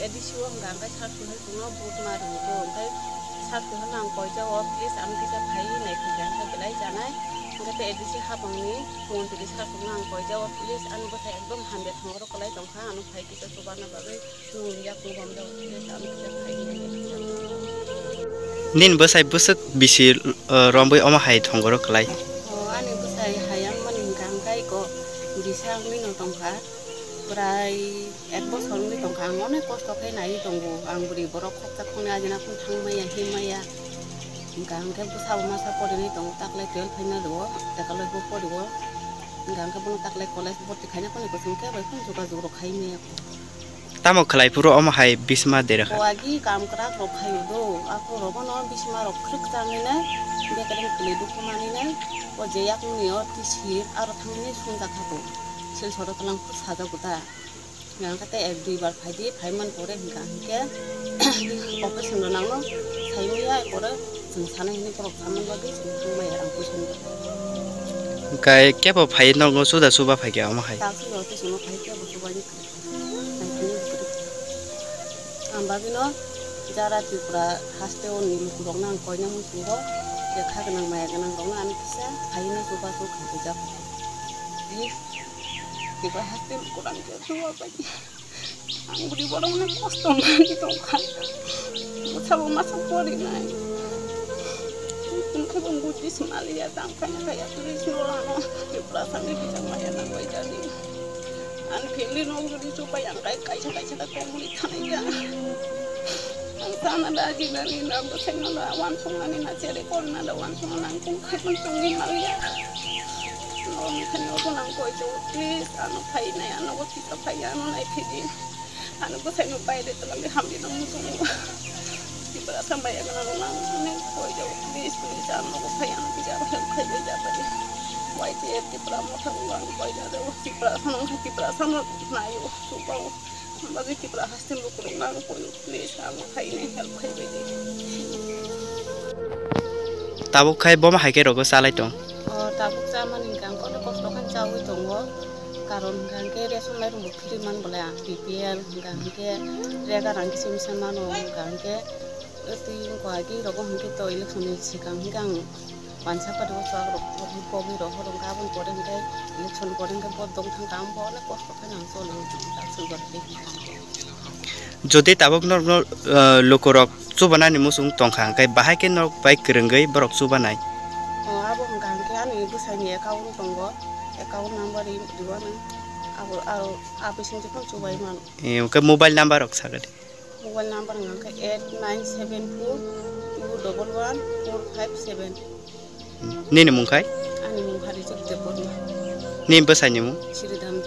nubam jawa please am kisa phai nai kisa nin bosai busuk bisi romboi oma hai প্রায় এক বছর মি দা আমি অনেক কষ্ট ফাইনাই দঙ্গ আমি বড় খপ্তা খুঁড়ে আজ না থাকা হিমাইয়া আমি সাবো মাসা পড়ে দো তাকলে টুয়েলভ ফাইনাল দো দেখালে পড়ব আমি বলো তাকলে কলেজ ভর্তি খাই এখন যোগাযোগ রক্ষাই তামো খেলায় পুরো অমাহাই বিসমা দে রাখা আগি কাম করা রক্ষাই দো আপু রবন বিসমা রক্ষক জানি না বেকারি খেলে দুঃখ না ও যে এক নিয়ত সির আর থামিনে শুনতে থাকো সেই ছোটো কলামপুর সাদা কোথা গানকাতে এক দুইবার ফাইদি ফাইমান করে হিকা হিকে অপে সুন্দরাঙ্গ সাইমিয়া করে जों सानै हिनै फरक खालामनो बागै जों बुंबाय आं बुजिनो गाय केबो फाइ नंगौ सुदा सुबा फाइ गया मा हाय दासो नोंसो सुनो फाइ केबो सुबानि आं बाबिनो जारा तिपुरा हास्ते उननि लुकुरं नां कयना मुसुबो जे खागोनां माया गोनां दं आं फिसा फाइनो सुबा सुखै जा tiba hasil jatuh apa lagi Anggur di bawah mana kosong gitu kan sama masa kuali naik mungkin pembuji semali ya tangkanya kayak tulis nolano Di perasaan dia bisa mayan apa jadi an pilih nunggu supaya yang kayak kayak kayak kayak komunitas aja sana daji dari nabu senolawan sungan ini nasi ada kon ada wan sungan langkung kayak mentungi malia खानु बनाउनु please आनु phi नै आनु नै फेरि please please आनु phi जा न नै ताबो बम हाइके रगो त যাও দঙ্গ কারণ গানকে রেশন লাই রুম ফ্রি মান বলে বিপিএল গানকে রে গান কিছু মিশন মানো গানকে তুই কয়েকই রকম হুঁকে তো ইলেকশন সিগাং গান মানসা পারি চুয়া রকম কবি রহ রঙ্গাবন পরে হিঁকে ইলেকশন পরে হিঁকে বড় দংথাং কাম অনেক কষ্ট খাই নাম চলে। ডাকসুল গরতে যদি তাবকনর লোকরক চুবানানি মুসুং টংখা হাঙ্কাই বাহাইকে নরক বাই করেঙ্গই বরক চুবানাই। আবম গাঙ্কে আনি গুসাইনি একাউন্ট দঙ্গ Eh, account number in Juana. I'll I'll I'll be sent to come to my mobile number of Sagat. Mobile number eight nine seven four two double one four five seven. Nini Munkai? Animu Harry took the body. Name Bersanimu? Chiridan.